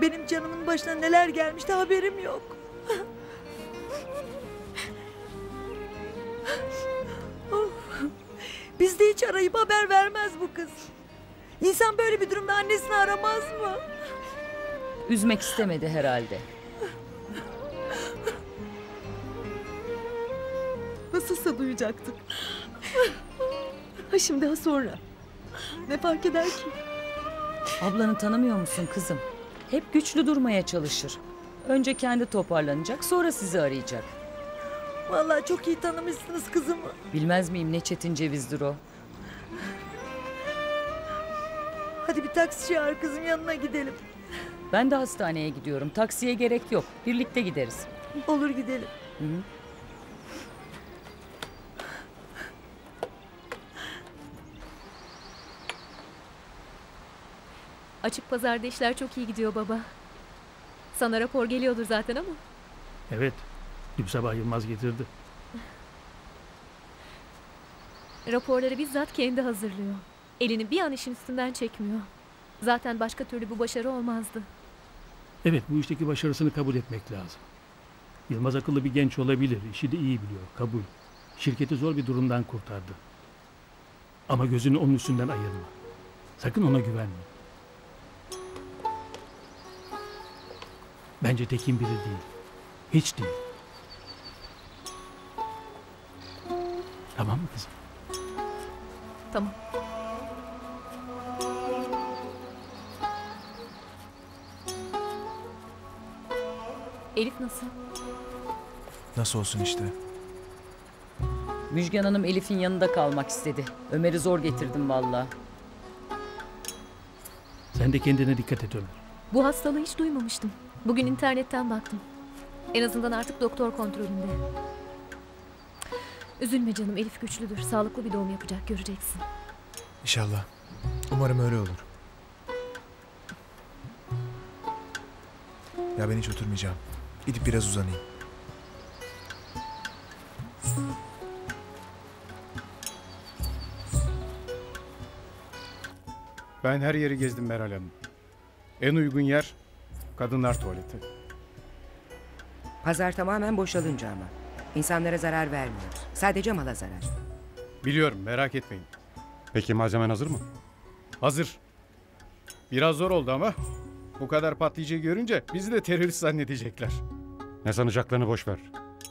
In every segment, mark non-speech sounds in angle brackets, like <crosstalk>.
Benim canımın başına neler gelmişti haberim yok. Of. Bizde hiç arayıp haber vermez bu kız. İnsan böyle bir durumda annesini aramaz mı? Üzmek istemedi herhalde. Nasılsa duyacaktık. Ha şimdi ha sonra. Ne fark eder ki? Ablanı tanımıyor musun kızım? Hep güçlü durmaya çalışır. Önce kendi toparlanacak, sonra sizi arayacak. Vallahi çok iyi tanımışsınız kızımı. Bilmez miyim ne çetin cevizdir o. Hadi bir taksi çağır kızım yanına gidelim. Ben de hastaneye gidiyorum. Taksiye gerek yok. Birlikte gideriz. Olur gidelim. Açık pazarda işler çok iyi gidiyor baba. Sana rapor geliyordur zaten ama. Evet. Dün sabah Yılmaz getirdi. Raporları bizzat kendi hazırlıyor. Elini bir an işin üstünden çekmiyor. Zaten başka türlü bu başarı olmazdı. Evet bu işteki başarısını kabul etmek lazım. Yılmaz akıllı bir genç olabilir. işi de iyi biliyor. Kabul. Şirketi zor bir durumdan kurtardı. Ama gözünü onun üstünden ayırma. Sakın ona güvenme. Bence tekin biri değil. Hiç değil. Tamam mı kızım? Tamam. Elif nasıl? Nasıl olsun işte. Müjgan Hanım Elif'in yanında kalmak istedi. Ömer'i zor getirdim valla. Sen de kendine dikkat et Ömer. Bu hastalığı hiç duymamıştım. Bugün internetten baktım. En azından artık doktor kontrolünde. Üzülme canım Elif güçlüdür. Sağlıklı bir doğum yapacak göreceksin. İnşallah. Umarım öyle olur. Ya ben hiç oturmayacağım. Gidip biraz uzanayım. Ben her yeri gezdim Meral Hanım. En uygun yer kadınlar tuvaleti. Pazar tamamen boşalınca ama. İnsanlara zarar vermiyoruz. Sadece mala zarar. Biliyorum merak etmeyin. Peki malzemen hazır mı? Hazır. Biraz zor oldu ama bu kadar patlayıcıyı görünce bizi de terörist zannedecekler. Ne sanacaklarını boş ver.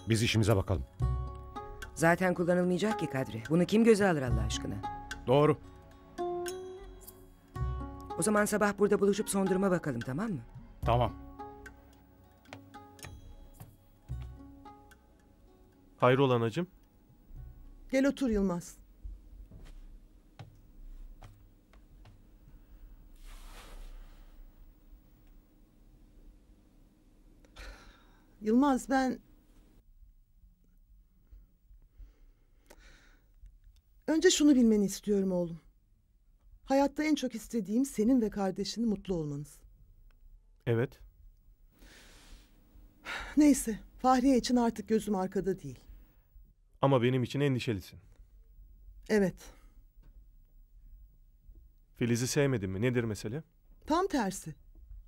Biz işimize bakalım. Zaten kullanılmayacak ki Kadri. Bunu kim göze alır Allah aşkına? Doğru. O zaman sabah burada buluşup son duruma bakalım tamam mı? Tamam. Hayrola anacığım? Gel otur Yılmaz. Yılmaz ben... Önce şunu bilmeni istiyorum oğlum. Hayatta en çok istediğim senin ve kardeşinin mutlu olmanız. Evet. Neyse, Fahriye için artık gözüm arkada değil. Ama benim için endişelisin. Evet, Filiz'i sevmedin mi? Nedir mesele? tam tersi.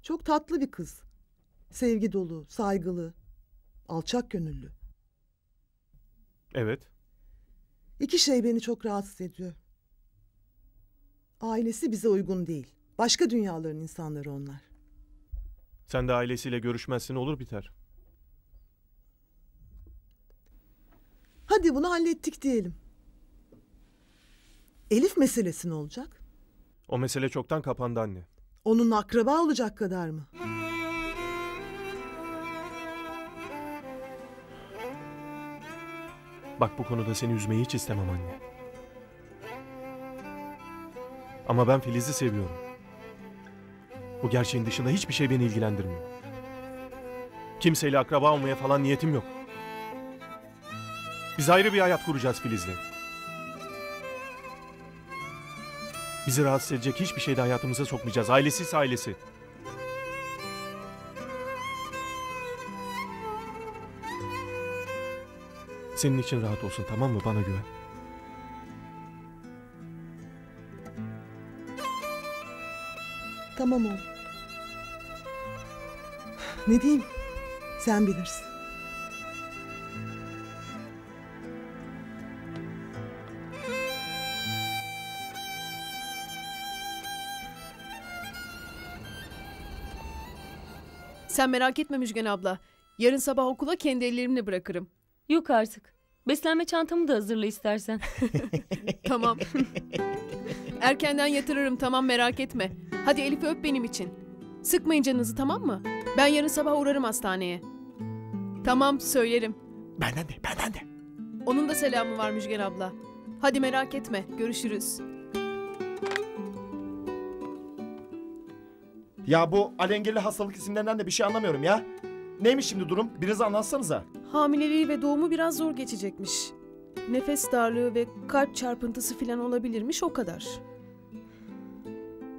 Çok tatlı bir kız. Sevgi dolu, saygılı, alçak gönüllü. Evet. İki şey beni çok rahatsız ediyor. Ailesi bize uygun değil. Başka dünyaların insanları onlar. Sen de ailesiyle görüşmezsin olur biter. Hadi bunu hallettik diyelim. Elif meselesi ne olacak? O mesele çoktan kapandı anne. Onun akraba olacak kadar mı? Bak bu konuda seni üzmeyi hiç istemem anne. Ama ben Filiz'i seviyorum. Bu gerçeğin dışında hiçbir şey beni ilgilendirmiyor. Kimseyle akraba olmaya falan niyetim yok. Biz ayrı bir hayat kuracağız Filiz'le. Bizi rahatsız edecek hiçbir şey de hayatımıza sokmayacağız. Ailesi ise ailesi. Senin için rahat olsun tamam mı? Bana güven. Tamam oğlum. Ne diyeyim? Sen bilirsin. Sen merak etme Müjgan abla. Yarın sabah okula kendi ellerimle bırakırım. Yok artık. Beslenme çantamı da hazırla istersen. <laughs> Tamam. <laughs> Erkenden yatırırım tamam merak etme. Hadi Elif'i öp benim için. Sıkmayın canınızı tamam mı? Ben yarın sabah uğrarım hastaneye. Tamam söylerim. Benden de, benden de. Onun da selamı var Müjgan abla. Hadi merak etme. Görüşürüz. Ya bu alengirli hastalık isimlerinden de bir şey anlamıyorum ya. Neymiş şimdi durum? Biriniz anlatsanıza. Hamileliği ve doğumu biraz zor geçecekmiş. Nefes darlığı ve kalp çarpıntısı falan olabilirmiş o kadar.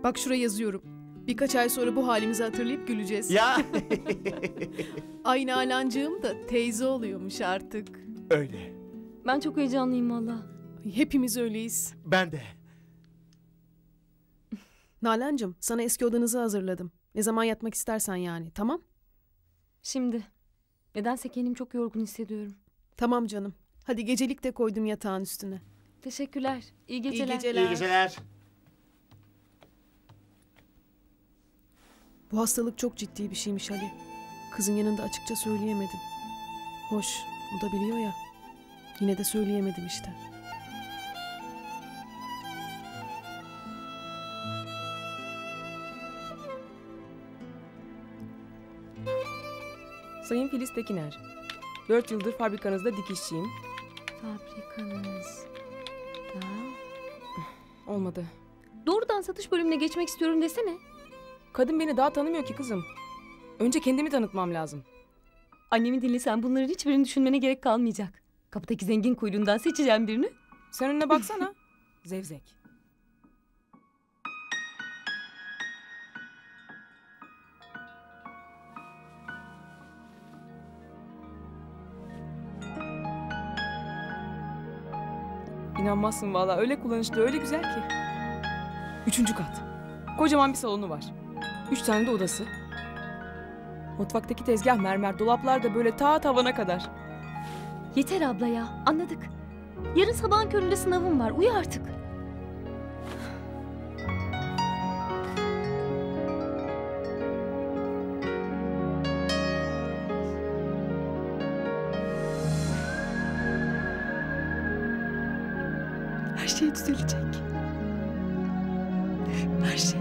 Bak şuraya yazıyorum. Birkaç ay sonra bu halimizi hatırlayıp güleceğiz. Ya <laughs> Ay Nalan'cığım da teyze oluyormuş artık. öyle. Ben çok heyecanlıyım valla. Hepimiz öyleyiz. Ben de. <laughs> Nalan'cığım sana eski odanızı hazırladım. Ne zaman yatmak istersen yani tamam? Şimdi. Nedense kendimi çok yorgun hissediyorum. Tamam canım. Hadi gecelik de koydum yatağın üstüne. Teşekkürler. İyi geceler. İyi geceler. İyi geceler. Bu hastalık çok ciddi bir şeymiş Ali. Kızın yanında açıkça söyleyemedim. Hoş, o da biliyor ya. Yine de söyleyemedim işte. Sayın Filiz Tekiner. 4 yıldır fabrikanızda dikişçiyim. Fabrikanız. Da. Olmadı. Doğrudan satış bölümüne geçmek istiyorum desene. Kadın beni daha tanımıyor ki kızım. Önce kendimi tanıtmam lazım. Annemi dinlesen bunların hiçbirini düşünmene gerek kalmayacak. Kapıdaki zengin kuyruğundan seçeceğim birini. Sen önüne baksana. <laughs> Zevzek. İnanmazsın valla öyle kullanışlı öyle güzel ki. Üçüncü kat. Kocaman bir salonu var. Üç tane de odası. Mutfaktaki tezgah mermer dolaplar da böyle ta tavana kadar. Yeter abla ya anladık. Yarın sabahın köründe sınavım var uyu artık. Her şey düzelecek. Her şey.